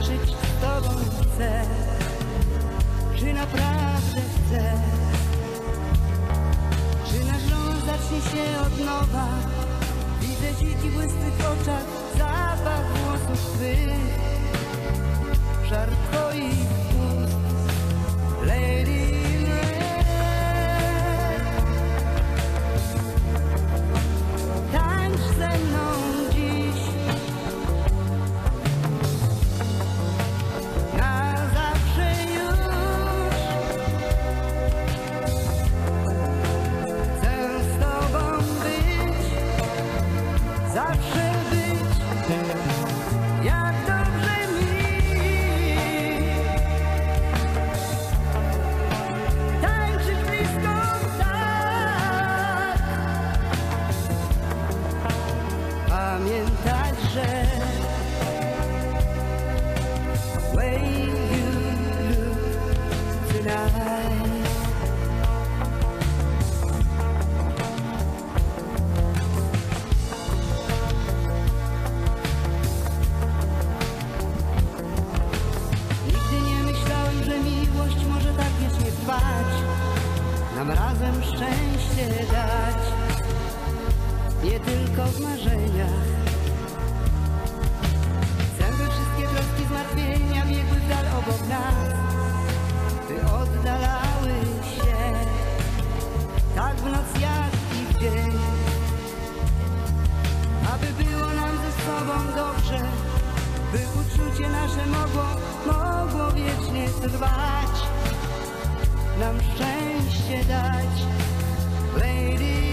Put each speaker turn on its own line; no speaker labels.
tańczyć z tobą chcę Czy naprawdę chcę? Czy nasz romans zacznie się od nowa? Widzę dziki błysk w oczach Zawsze razem szczęście dać. Nie tylko w marzeniach. By wszystkie troski zmartwienia biegły w dal obok nas. By oddalały się. Tak w noc jak i w dzień. Aby było nam ze sobą dobrze. By uczucie nasze mogło, mogło wiecznie trwać, nam szczęście dać. Lady.